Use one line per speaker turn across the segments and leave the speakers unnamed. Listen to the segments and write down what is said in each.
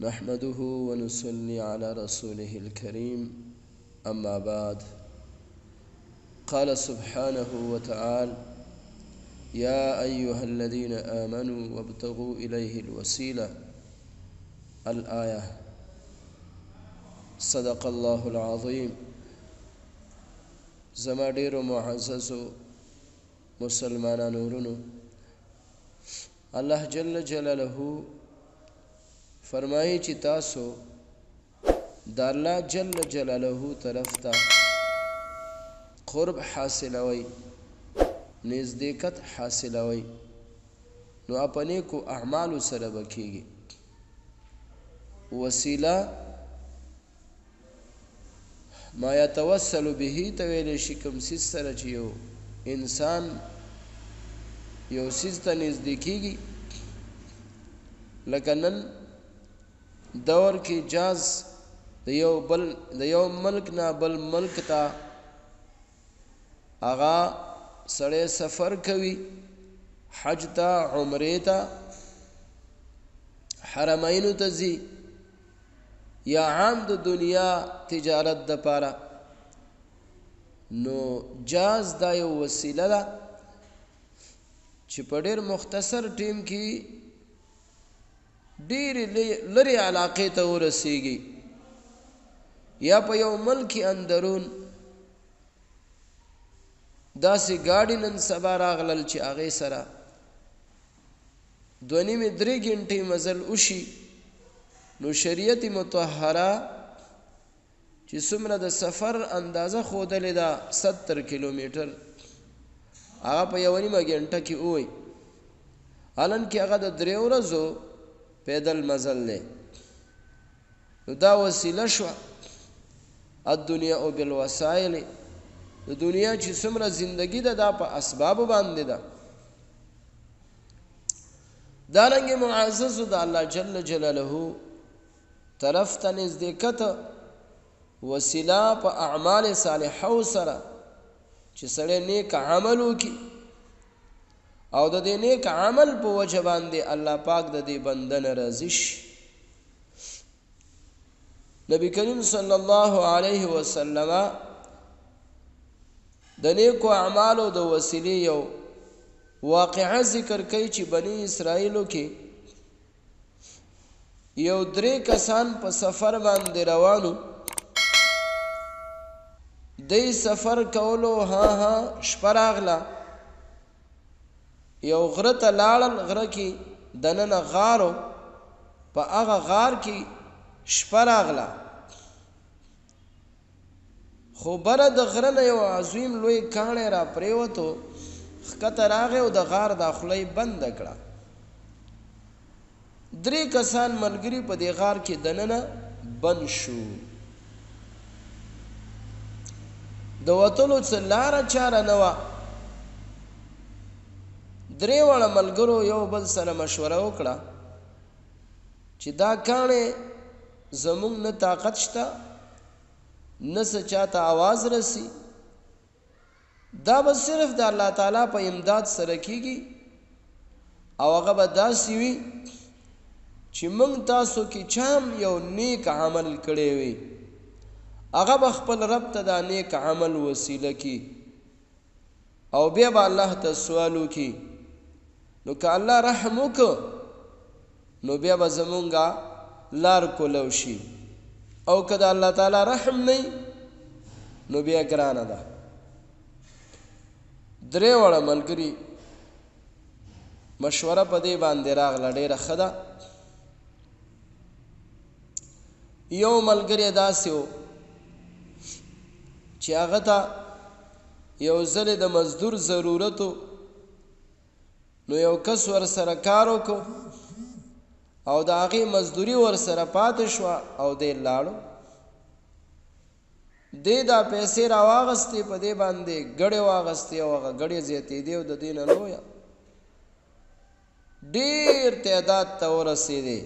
نحمده ونصلي على رسوله الكريم أما بعد قال سبحانه وتعالى يا أيها الذين آمنوا وابتغوا إليه الوسيلة الآية صدق الله العظيم زمادير معزز معززو مسلمانانو الله جل جلاله فرمايي چې تاسو د الله جل جلاله طرف ته قرب حاصلوئ، نزدېکت حاصلوئ، نو په نېکو اعمالو سره به کېږي. وسیله. ما يتوسل به ته ويلی شي کوم څيز سره چې يو انسان يو څيز ته نږدې کيږي لکه نن دور کې جاز د یو بل د یو ملک نه بل ملک ته اغا سړی سفر کوي حج ته عمره ته حرمینو ته ځي یا عام د دنیا تجارت دپاره نو جاز دا یو وسیله ده چې په ډیر مختصر ټیم کې ډیر لري علاقه ته ورسیږي یا په یو ملک اندرون داسې ګاډي نن سبا راغلل چې هغه سره دوه نیمې درې ګنټې مزل وشي نو شریعت مطهره چې څومره د سفر اندازه ښودلې ده 70 کیلومتر هغه په یو نیمه ګنټه کې وای حالانکه هغه د درې ورځو پیدل مزل دی نو دا وسیله شوه، الدنیا او بالوسائل، د دنیا چې څومره زندګي ده دا په اسبابو باندې ده. دارنګې معززو د الله جل جلاله طرف ته نزدېکت وسیله په اعمال صالحو سره چې سړی نیک عمل وکړي او د دې نېک عمل په وجه باندې الله پاک د دې بنده نه راضي شي نبي کریم صلی الله علیه وسلم د نیکو اعمالو د وسیلې یو واقعه ذکر کوي چې بنی اسرائیلو کې یو درې کسان په سفر باندې روان وو. دوی سفر کولو ها ها شپه راغله. یو غره ته لاړل، غره کې دننه غار و، په هغه غار کې شپه راغله. خو بره د غره نه یو عظیم لوی کاڼی را پرېوتو، ښکته راغی او د غار دا خوله یې بنده کړه. درې کسان ملګري په دې غار کې دننه بند شو. د وتلو څه لاره چاره نه وه. درې واړه ملګرو یو بل سره مشوره وکړه چې دا کاڼی زموږ نه طاقت شته نه څه چاته اواز رسی دا به صرف د الله تعالی په امداد سره کیږي او هغه به داسې وي چې موږ تاسو کې چام یو نیک عمل کړی وي هغه به خپل رب ته دا نیک عمل وسیله کی او بیا به الله ته سوال وکړي نو که الله رحم وکړ نو بیا به زمونږه لار کولو شي او که د الله تعالی رحم نه نو بیا ګرانه ده درې وړه ملګري مشوره په دې باندې راغله ډېره ښه ده یو ملګری داسې و چې هغه ته یو ځل د مزدور ضرورت و نو یو کس ورسره کار وکړو او د هغې مزدوري ورسره پاتې شوه او دی لاړو دی دا پیسې راواغستې په دې باندې ګړې واغستې او هغه ګړې زیاتېدې او د دې نه لویه ډېر تعداد ته ورسېدی.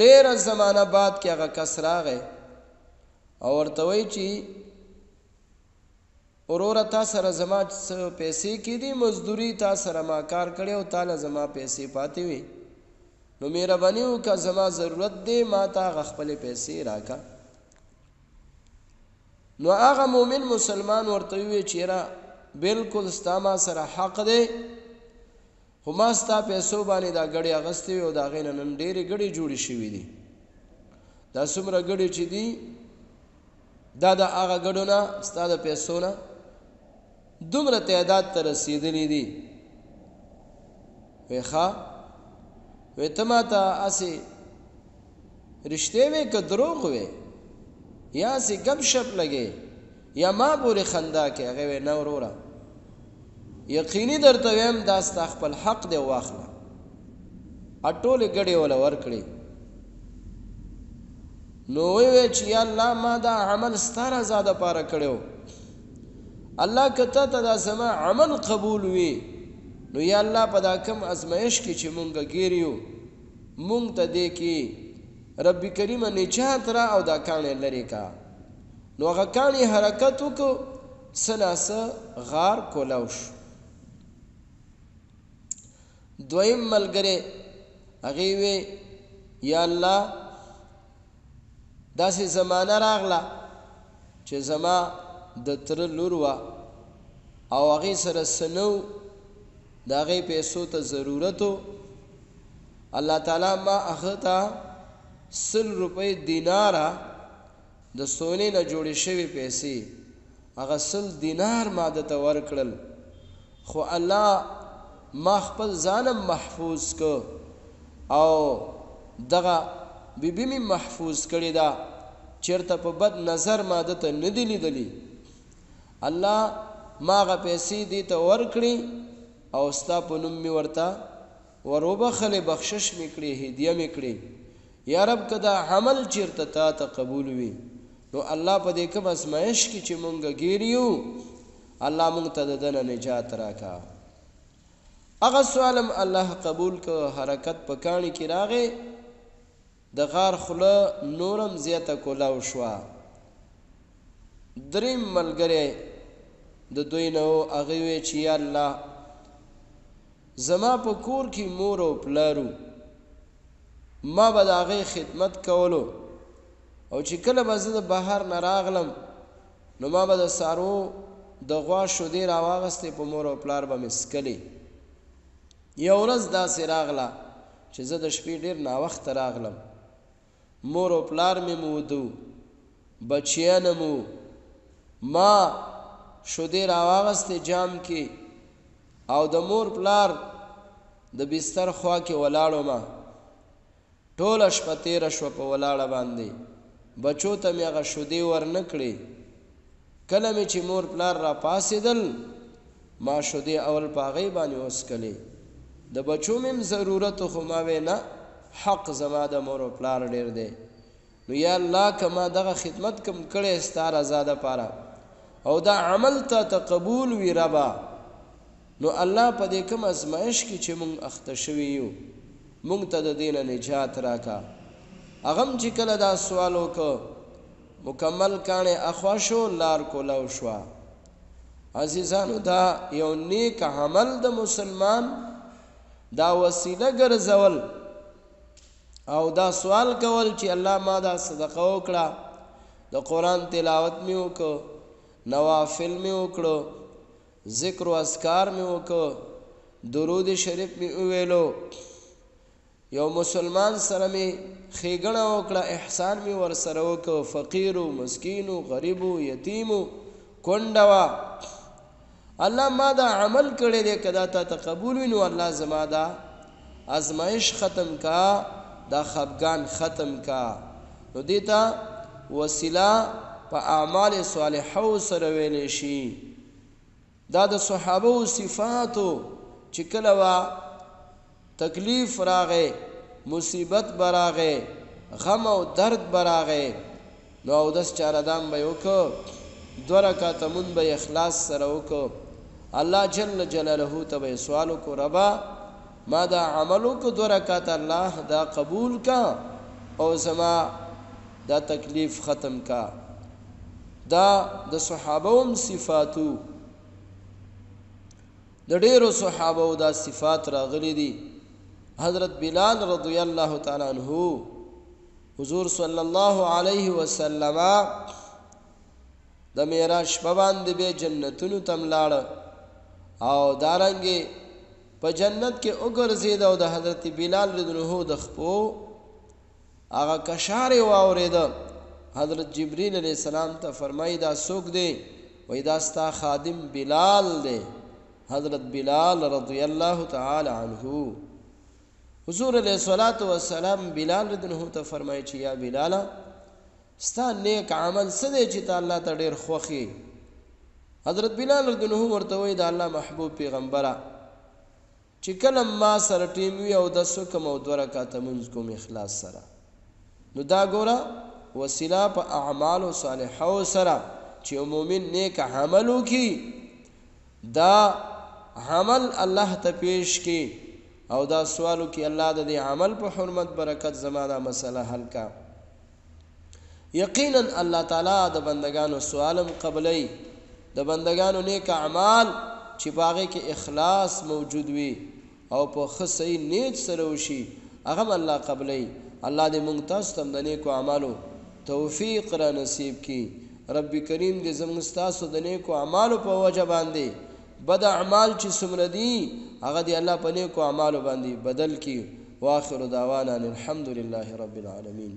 ډېره زمانه بعد کې هغه کس راغی او ورته وایي چې وروره تا سره زما څه پیسې کې دي، مزدوري تا سره ما کار کړی او تا له زما پیسې پاتې وې، نو مهرباني وکړه زما ضرورت دی ما ته هغه خپلې پیسې راکړه. نو هغه مؤمن مسلمان ورته وویل چې یاره بلکل ستا ما سره حق دی خو ما ستا پیسو باندې دا ګړې اغستې وي او د هغې نه نن ډېرې ګړې جوړې شوي دي دا څومره ګړې چې دي دا د هغه ګړو نه ستا د پیسو نه دومره تعداد ته رسېدلي دي. وې ښه وې ته ماته هسې رښتې وې که دروغ وې يا هسې ګپ شپ لګې يا ما پورې خندا کې هغې وې نه وروره يقيني درته ويم دا ستا خپل حق دی واخله اټولې ګړې وله ورکړې نو وې وې چې یا الله ما دا عمل ستا رضا د پاره کړو الله که تا ته دا زما عمل قبول وي نو یا الله په دا کوم ازمایش کې چې مونږ ګیر یو مونږ ته دې کې رب کریمه نجات را او دا کاڼی لرې کا نو هغه کاڼی حرکت وکړو څه نا څه غار کولاو شو دویم ملګری هغې وې یا الله داسې زمانه راغله چې زما د تره لور وه او هغې سره څه نه و، د هغې پیسو ته ضرورت و، الله تعالی ما هغه ته سل روپۍ، دیناره، د سونې نه جوړې شوې پیسې هغه سل دینار ما ده ته ورکړل خو الله ما خپل ځان هم محفوظ که او دغه بی بی می محفوظ کړی ده چیرته په بد نظر ما ده ته نه دی لیدلی الله ما هغه پیسی دی ته ورکړی او ستا په نوم می ورته ور وبخښلې بخشش مې کړې هدیه مې کړې یا رب که دا عمل چیرته تاته قبول وي نو الله په دې کوم ازمایش کې چې مونږ ګیر یو الله مونږ ته د ده نه نجات راکه هغه سوال هم الله قبول کړ حرکت په کاڼي کې راغی. د غار خوله نورم زیاته کولاو شوه. دریم ملګری د دوی نه و، هغه وې چې یا الله! زما په کور کې مور او پلار وو، ما به د هغې خدمت کولو او چې کله به زه د بهر نه راغلم نو ما به د څاروو د غوا شودې راواغستې په مور او پلار به مې څکلې. یوه ورځ داسې راغله چې زه د شپې ډېر ناوخته راغلم. مور او پلار مې مو وده وو، بچیان هم وو. ما شودې راواغستې جام کې او د مور پلار د بستر خوا کې ولاړ وم. ټوله شپه تېره شوه په ولاړه باندې بچو ته مې هغه شودې ورنه کړې، کله مې چې مور پلار را پاڅېدل ما شودې اول په هغې باندې وڅکلې، د بچو مې هم ضرورت و خو ما وې نه حق زما د مور او پلار ډېر دی. نو یا الله که ما دغه خدمت کوم کړی ستا رضا د پاره او دا عمل تا ته قبول وي ربه نو الله په دې کوم ازمایش کې چې مونږ اخته شوي یو مونږ ته د دینه نجات راکا اغم چې کله دا سوال وکړ مکمل کانه اخوا شو لار کولاو شو عزیزانو دا یو نیک عمل د مسلمان دا وسیله ګرځول او دا سوال کول چې الله ما دا صدقه وکړه د قران تلاوت مې وکړو نوافل مې وکړو ذکر او اذکار مې وکړو درود شریف مې وویلو یو مسلمان سره می خېګړه وکړه احسان می ور سره وکړ فقیر او مسکین او غریب او یتیم کونډوا الله ما دا عمل کړی دی که دا تاته قبول وي نو الله زما دا ازمایش ختم که دا خپګان ختم که نو دې ته وسیله په اعمال صالحو سره ویلی شي دا د صحابو صفاتو چې کله وه تکلیف راغی، مصیبت به راغی، غم او درد به راغی، نو اودس چارادام به یې وکړ، دوه رکعته مونځ به یې اخلاص سره وکړ، الله جل جلاله ته به یې سوال وکړ، ربه! ما دا عمل وکړ دوه رکعته الله دا قبول کړه او زما دا تکلیف ختم کړه. دا د صحابه هم صفات وو. د ډېرو صحابو دا صفات راغلي دي، حضرت بلال رضی الله تعالی عنه حضور صلی الله علیه وسلم د معراج شپه باندې به جنتونو ته ملاړ او دارنګې په جنت کې وګرځېد او د حضرت بلال رضی الله د خپو هغه کشار یې واورېده، حضرت جبریل علیه السلام ته فرمایي، دا څوک دی؟ وایي، دا ستا خادم بلال دی، حضرت بلال رضی الله تعالی عنه حضور علیه الصلوة والسلام بلال رضی الله عنه ته فرمایي چې یا بلاله ستا نیک عمل څه دی چې ته الله ته ډېر خوښ یې؟ حضرت بلال رضی الله عنه ورته وایي، د الله محبوب پیغمبره چی کله ما سره ټیم وی اودس وکم او دوه رکعته مونځ کوم اخلاص سره نو دا ګوره وسیله په اعمالو صالحو سره چی یو مؤمن نیک عمل وکی دا عمل الله ته پیش کی او دا سوال وکی الله د دی عمل په حرمت برکت زما دا مسله حل که. یقینا الله تعالی د بندګانو سوال هم قبلوي، د بندګانو نیک اعمال چې په هغه کې اخلاص موجود وي او په ښه صحیح نیت سره وشي هغه هم الله قبلوي، الله دې موږ تاسو ته هم د نیکو اعمالو توفیق رانصیب کړي، رب کریم دې زموږ ستاسو د نیکو اعمالو په وجه باندې بد اعمال چې څومره دي هغه دې الله په نیکو اعمالو باندې بدل کړي، واخر دعوانا ان الحمدلله رب العالمین.